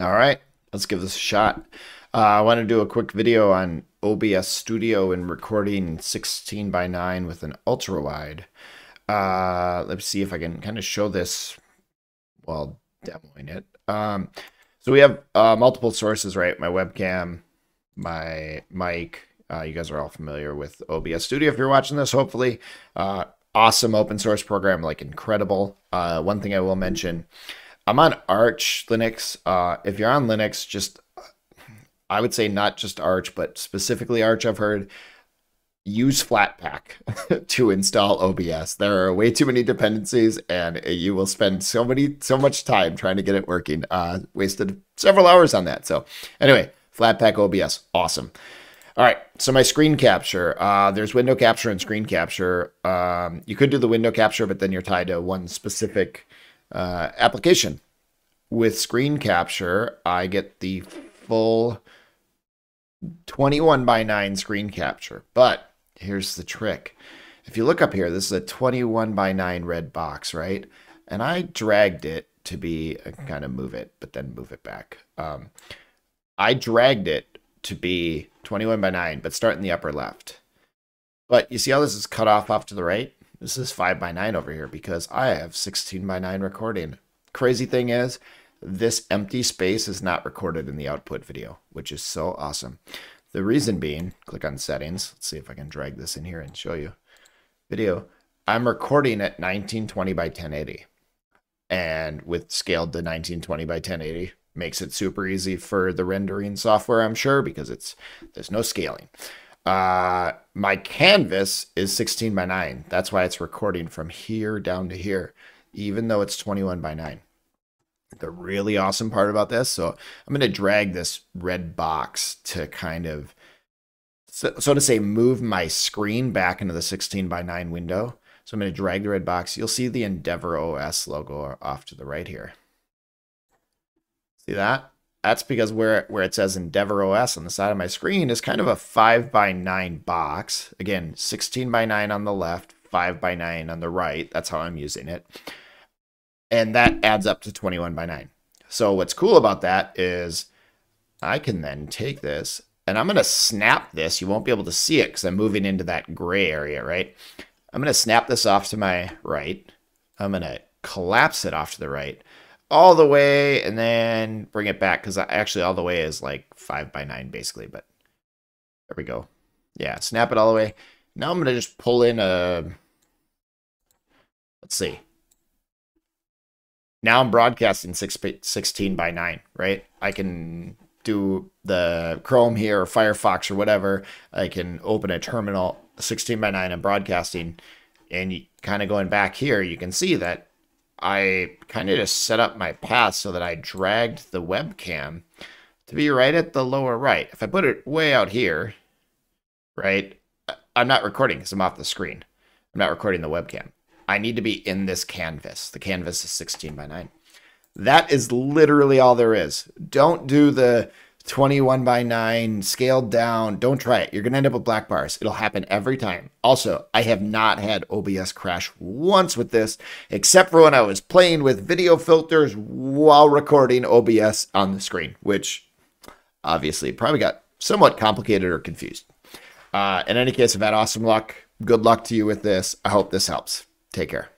All right, let's give this a shot. Uh, I want to do a quick video on OBS Studio and recording 16 by 9 with an ultra wide. Uh, let's see if I can kind of show this while demoing it. Um, so we have uh, multiple sources, right? My webcam, my mic. Uh, you guys are all familiar with OBS Studio if you're watching this, hopefully. Uh, awesome open source program, like incredible. Uh, one thing I will mention I'm on Arch Linux. Uh, if you're on Linux, just I would say not just Arch, but specifically Arch. I've heard use Flatpak to install OBS. There are way too many dependencies, and you will spend so many so much time trying to get it working. Uh, wasted several hours on that. So anyway, Flatpak OBS, awesome. All right, so my screen capture. Uh, there's window capture and screen capture. Um, you could do the window capture, but then you're tied to one specific uh, application. With screen capture, I get the full 21 by 9 screen capture. But here's the trick. If you look up here, this is a 21 by 9 red box, right? And I dragged it to be, I kind of move it, but then move it back. Um, I dragged it to be 21 by 9, but start in the upper left. But you see how this is cut off off to the right? This is 5 by 9 over here because I have 16 by 9 recording. Crazy thing is, this empty space is not recorded in the output video, which is so awesome. The reason being, click on settings. Let's see if I can drag this in here and show you. Video. I'm recording at 1920 by 1080. And with scaled to 1920 by 1080, makes it super easy for the rendering software, I'm sure, because it's there's no scaling. Uh, my canvas is 16 by 9. That's why it's recording from here down to here, even though it's 21 by 9. The really awesome part about this, so I'm going to drag this red box to kind of, so, so to say, move my screen back into the 16 by 9 window. So I'm going to drag the red box. You'll see the EndeavourOS logo off to the right here. See that? That's because where, where it says EndeavourOS on the side of my screen is kind of a 5 by 9 box. Again, 16 by 9 on the left, 5 by 9 on the right. That's how I'm using it. And that adds up to 21 by 9. So what's cool about that is I can then take this and I'm going to snap this. You won't be able to see it because I'm moving into that gray area, right? I'm going to snap this off to my right. I'm going to collapse it off to the right all the way and then bring it back because actually all the way is like five by nine basically, but there we go. Yeah, snap it all the way. Now I'm going to just pull in a, let's see. Now I'm broadcasting six, 16 by 9, right? I can do the Chrome here or Firefox or whatever. I can open a terminal 16 by 9 and broadcasting. And kind of going back here, you can see that I kind of just set up my path so that I dragged the webcam to be right at the lower right. If I put it way out here, right, I'm not recording because I'm off the screen. I'm not recording the webcam. I need to be in this canvas. The canvas is 16 by 9. That is literally all there is. Don't do the 21 by 9, scaled down. Don't try it. You're going to end up with black bars. It'll happen every time. Also, I have not had OBS crash once with this, except for when I was playing with video filters while recording OBS on the screen, which obviously probably got somewhat complicated or confused. Uh, in any case, I've had awesome luck. Good luck to you with this. I hope this helps. Take care.